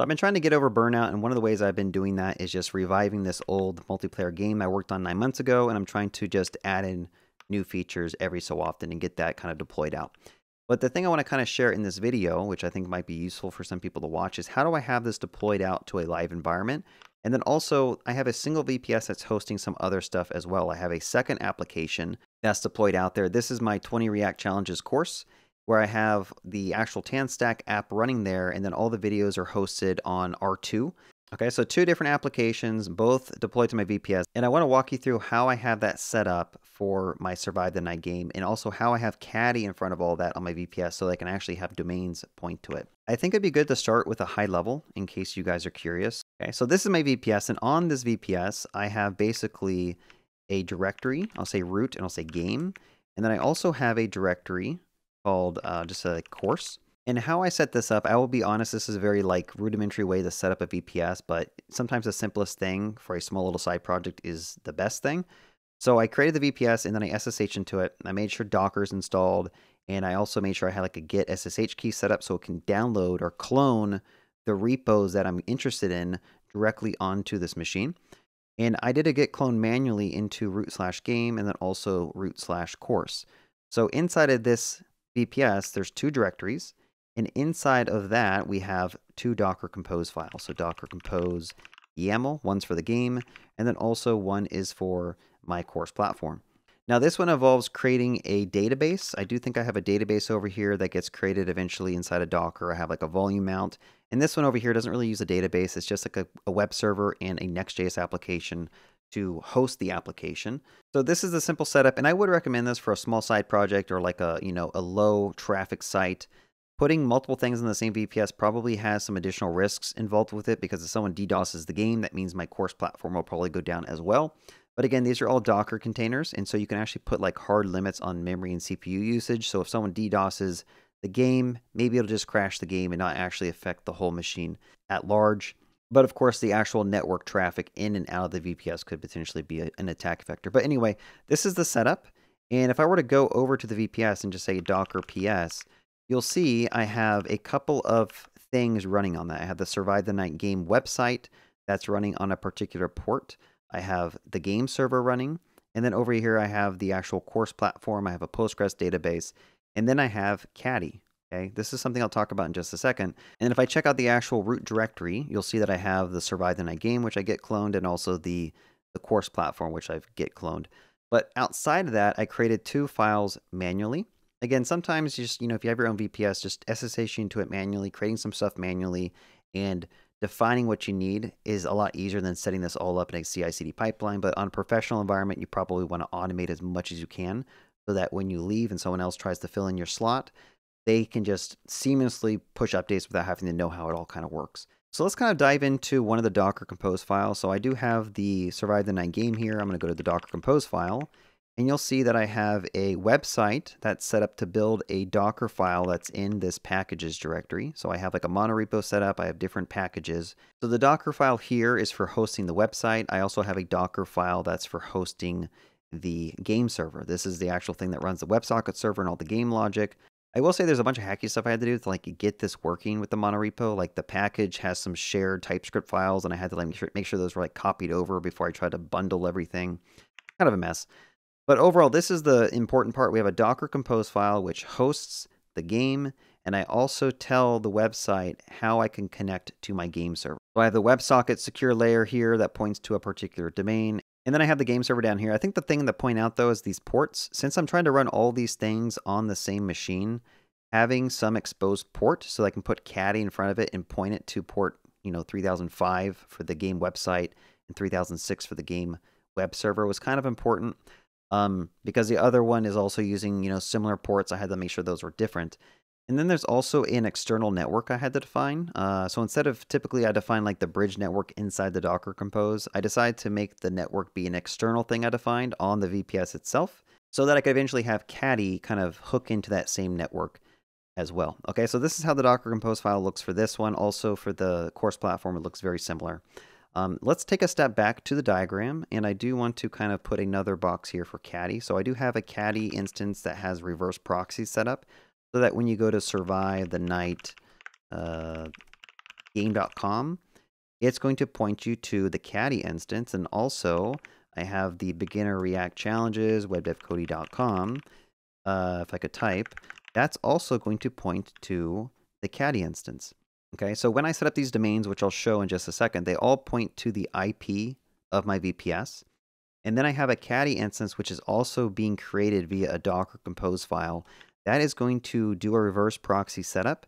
So I've been trying to get over burnout, and one of the ways I've been doing that is just reviving this old multiplayer game I worked on nine months ago, and I'm trying to just add in new features every so often and get that kind of deployed out. But the thing I want to kind of share in this video, which I think might be useful for some people to watch, is how do I have this deployed out to a live environment? And then also, I have a single VPS that's hosting some other stuff as well. I have a second application that's deployed out there. This is my 20 React Challenges course where I have the actual TanStack app running there, and then all the videos are hosted on R2. Okay, so two different applications, both deployed to my VPS, and I want to walk you through how I have that set up for my Survive the Night game, and also how I have Caddy in front of all that on my VPS so I can actually have domains point to it. I think it'd be good to start with a high level in case you guys are curious. Okay, so this is my VPS, and on this VPS, I have basically a directory. I'll say root and I'll say game, and then I also have a directory called uh, just a course. And how I set this up, I will be honest, this is a very like rudimentary way to set up a VPS, but sometimes the simplest thing for a small little side project is the best thing. So I created the VPS and then I SSH into it. I made sure Docker is installed and I also made sure I had like a git SSH key set up so it can download or clone the repos that I'm interested in directly onto this machine. And I did a git clone manually into root slash game and then also root slash course. So inside of this VPS, there's two directories. And inside of that, we have two Docker Compose files. So Docker Compose YAML, one's for the game, and then also one is for my course platform. Now this one involves creating a database. I do think I have a database over here that gets created eventually inside of Docker. I have like a volume mount. And this one over here doesn't really use a database. It's just like a, a web server and a Next.js application to host the application. So this is the simple setup, and I would recommend this for a small side project or like a, you know, a low traffic site. Putting multiple things in the same VPS probably has some additional risks involved with it because if someone DDoSes the game, that means my course platform will probably go down as well. But again, these are all Docker containers, and so you can actually put like hard limits on memory and CPU usage. So if someone DDoSes the game, maybe it'll just crash the game and not actually affect the whole machine at large. But of course, the actual network traffic in and out of the VPS could potentially be a, an attack vector. But anyway, this is the setup. And if I were to go over to the VPS and just say Docker PS, you'll see I have a couple of things running on that. I have the Survive the Night game website that's running on a particular port. I have the game server running. And then over here, I have the actual course platform. I have a Postgres database. And then I have Caddy. Okay, this is something I'll talk about in just a second. And if I check out the actual root directory, you'll see that I have the Survive the Night game, which I get cloned, and also the, the course platform, which I get cloned. But outside of that, I created two files manually. Again, sometimes you just, you know, if you have your own VPS, just SSH into it manually, creating some stuff manually, and defining what you need is a lot easier than setting this all up in a CI/CD pipeline. But on a professional environment, you probably want to automate as much as you can so that when you leave and someone else tries to fill in your slot, they can just seamlessly push updates without having to know how it all kind of works. So let's kind of dive into one of the Docker Compose files. So I do have the Survive the Night game here. I'm going to go to the Docker Compose file, and you'll see that I have a website that's set up to build a Docker file that's in this packages directory. So I have like a monorepo set up. I have different packages. So the Docker file here is for hosting the website. I also have a Docker file that's for hosting the game server. This is the actual thing that runs the WebSocket server and all the game logic. I will say there's a bunch of hacky stuff I had to do to like get this working with the monorepo. Like the package has some shared TypeScript files, and I had to like make sure, make sure those were like copied over before I tried to bundle everything. Kind of a mess. But overall, this is the important part. We have a Docker Compose file which hosts the game, and I also tell the website how I can connect to my game server. So I have the WebSocket secure layer here that points to a particular domain, and then I have the game server down here. I think the thing to point out though is these ports. Since I'm trying to run all these things on the same machine, having some exposed port so I can put Caddy in front of it and point it to port, you know, 3005 for the game website and 3006 for the game web server was kind of important. Um, because the other one is also using, you know, similar ports. I had to make sure those were different. And then there's also an external network I had to define. Uh, so instead of typically I define like the bridge network inside the Docker Compose, I decided to make the network be an external thing I defined on the VPS itself so that I could eventually have Caddy kind of hook into that same network as well. Okay, so this is how the Docker Compose file looks for this one. Also for the course platform, it looks very similar. Um, let's take a step back to the diagram, and I do want to kind of put another box here for Caddy. So I do have a Caddy instance that has reverse proxy set up so that when you go to survive the night uh, game.com, it's going to point you to the Caddy instance. And also, I have the beginner React challenges, webdevcody.com. Uh, if I could type, that's also going to point to the Caddy instance. Okay, so when I set up these domains, which I'll show in just a second, they all point to the IP of my VPS. And then I have a Caddy instance, which is also being created via a Docker Compose file. That is going to do a reverse proxy setup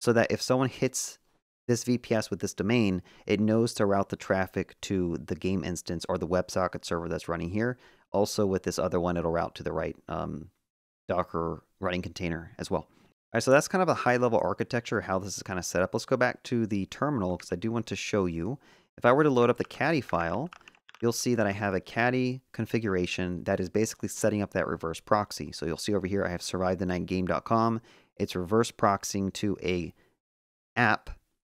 so that if someone hits this VPS with this domain, it knows to route the traffic to the game instance or the WebSocket server that's running here. Also with this other one, it'll route to the right um, Docker running container as well. All right, so that's kind of a high level architecture, how this is kind of set up. Let's go back to the terminal because I do want to show you. If I were to load up the caddy file, you'll see that I have a caddy configuration that is basically setting up that reverse proxy. So you'll see over here I have survivethenightgame.com. It's reverse proxying to a app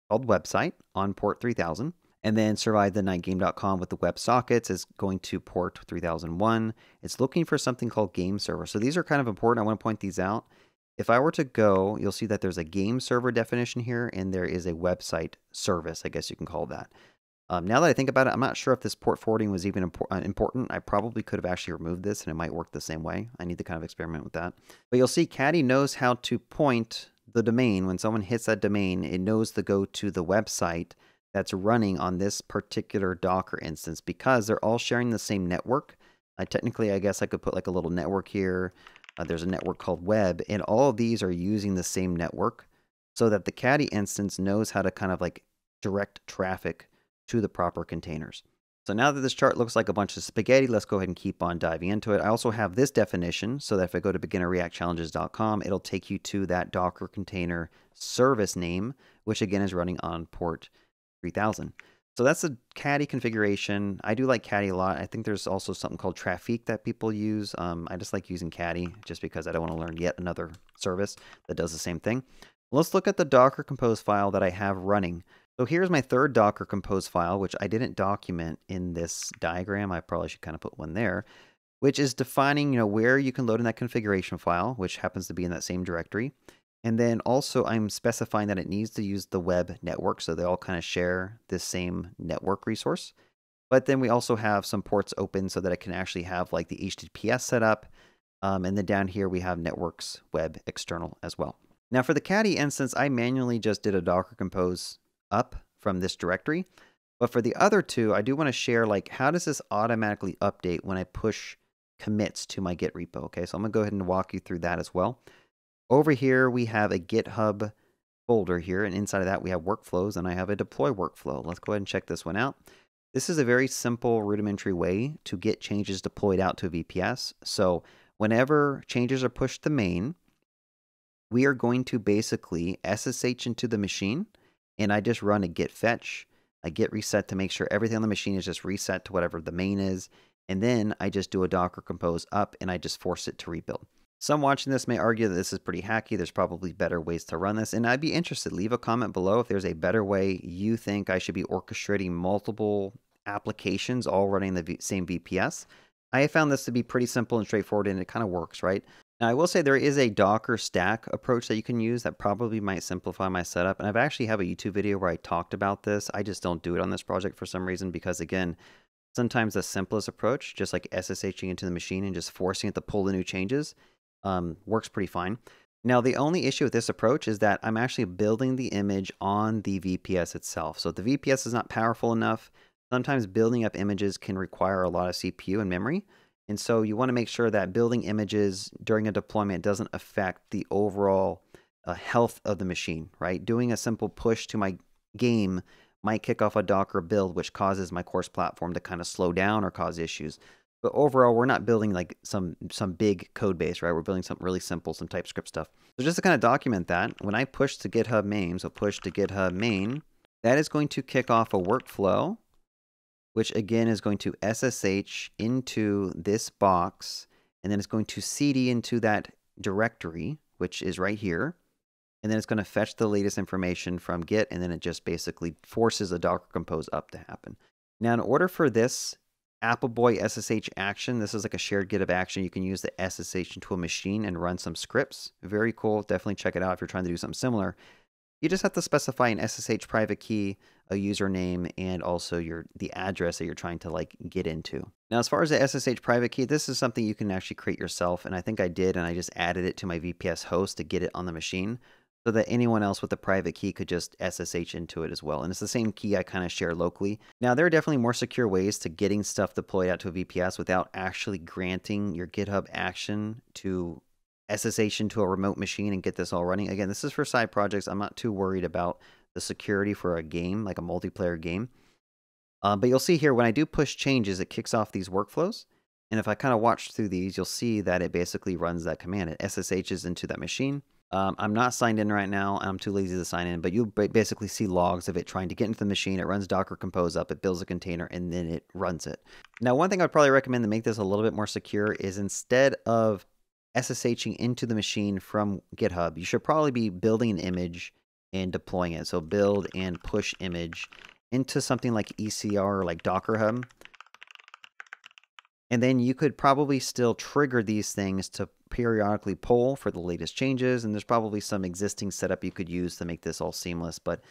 called website on port 3000. And then survivethenightgame.com with the WebSockets is going to port 3001. It's looking for something called game server. So these are kind of important. I want to point these out. If I were to go, you'll see that there's a game server definition here, and there is a website service, I guess you can call that. Um, now that I think about it, I'm not sure if this port forwarding was even impor uh, important. I probably could have actually removed this and it might work the same way. I need to kind of experiment with that. But you'll see Caddy knows how to point the domain. When someone hits that domain, it knows to go to the website that's running on this particular Docker instance because they're all sharing the same network. Technically, I guess I could put like a little network here. Uh, there's a network called web, and all of these are using the same network so that the Caddy instance knows how to kind of like direct traffic to the proper containers. So now that this chart looks like a bunch of spaghetti, let's go ahead and keep on diving into it. I also have this definition so that if I go to beginnerreactchallenges.com, it'll take you to that Docker container service name, which again is running on port 3000. So that's a Caddy configuration. I do like Caddy a lot. I think there's also something called Traefik that people use. Um, I just like using Caddy just because I don't want to learn yet another service that does the same thing. Let's look at the Docker Compose file that I have running. So here's my third Docker Compose file, which I didn't document in this diagram. I probably should kind of put one there, which is defining, you know, where you can load in that configuration file, which happens to be in that same directory. And then also I'm specifying that it needs to use the web network, so they all kind of share this same network resource. But then we also have some ports open so that it can actually have like the HTTPS set up. Um, and then down here we have networks web external as well. Now for the Caddy instance, I manually just did a Docker Compose up from this directory. But for the other two, I do want to share like how does this automatically update when I push commits to my Git repo. Okay, so I'm gonna go ahead and walk you through that as well. Over here, we have a GitHub folder here, and inside of that we have workflows, and I have a deploy workflow. Let's go ahead and check this one out. This is a very simple rudimentary way to get changes deployed out to VPS. So whenever changes are pushed to main, we are going to basically SSH into the machine, and I just run a git fetch, a git reset to make sure everything on the machine is just reset to whatever the main is, and then I just do a docker compose up and I just force it to rebuild. Some watching this may argue that this is pretty hacky. There's probably better ways to run this, and I'd be interested. Leave a comment below if there's a better way you think I should be orchestrating multiple applications all running the same VPS. I have found this to be pretty simple and straightforward, and it kind of works, right? Now, I will say there is a Docker stack approach that you can use that probably might simplify my setup. And I've actually have a YouTube video where I talked about this. I just don't do it on this project for some reason because, again, sometimes the simplest approach, just like SSHing into the machine and just forcing it to pull the new changes, um, works pretty fine. Now, the only issue with this approach is that I'm actually building the image on the VPS itself. So if the VPS is not powerful enough, sometimes building up images can require a lot of CPU and memory. And so you want to make sure that building images during a deployment doesn't affect the overall uh, health of the machine, right? Doing a simple push to my game might kick off a Docker build, which causes my course platform to kind of slow down or cause issues. But overall, we're not building like some some big code base, right? We're building something really simple, some TypeScript stuff. So just to kind of document that, when I push to GitHub main, so push to GitHub main, that is going to kick off a workflow which again is going to SSH into this box, and then it's going to CD into that directory, which is right here. And then it's going to fetch the latest information from Git, and then it just basically forces a Docker Compose up to happen. Now, in order for this Appleboy SSH action, this is like a shared GitHub action. You can use the SSH into a machine and run some scripts. Very cool. Definitely check it out if you're trying to do something similar. You just have to specify an SSH private key, a username, and also your the address that you're trying to like get into. Now, as far as the SSH private key, this is something you can actually create yourself, and I think I did, and I just added it to my VPS host to get it on the machine so that anyone else with a private key could just SSH into it as well. And it's the same key I kind of share locally. Now, there are definitely more secure ways to getting stuff deployed out to a VPS without actually granting your GitHub action to SSH into a remote machine and get this all running. Again, this is for side projects. I'm not too worried about the security for a game, like a multiplayer game. Uh, but you'll see here, when I do push changes, it kicks off these workflows. And if I kind of watch through these, you'll see that it basically runs that command. It SSHs into that machine. Um, I'm not signed in right now. I'm too lazy to sign in, but you basically see logs of it trying to get into the machine. It runs Docker Compose up, it builds a container, and then it runs it. Now, one thing I'd probably recommend to make this a little bit more secure is instead of SSHing into the machine from GitHub, you should probably be building an image and deploying it. So build and push image into something like ECR or like Docker Hub. And then you could probably still trigger these things to periodically poll for the latest changes. And there's probably some existing setup you could use to make this all seamless. But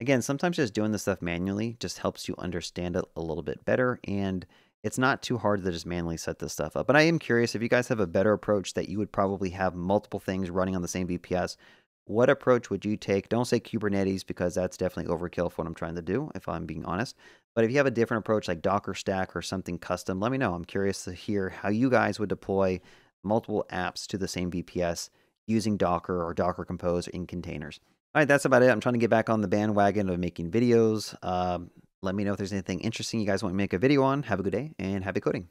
again, sometimes just doing this stuff manually just helps you understand it a little bit better. And it's not too hard to just manually set this stuff up. But I am curious if you guys have a better approach that you would probably have multiple things running on the same VPS. What approach would you take? Don't say Kubernetes because that's definitely overkill for what I'm trying to do, if I'm being honest. But if you have a different approach like Docker Stack or something custom, let me know. I'm curious to hear how you guys would deploy multiple apps to the same VPS using Docker or Docker Compose in containers. All right, that's about it. I'm trying to get back on the bandwagon of making videos. Um, let me know if there's anything interesting you guys want me to make a video on. Have a good day and happy coding.